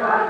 God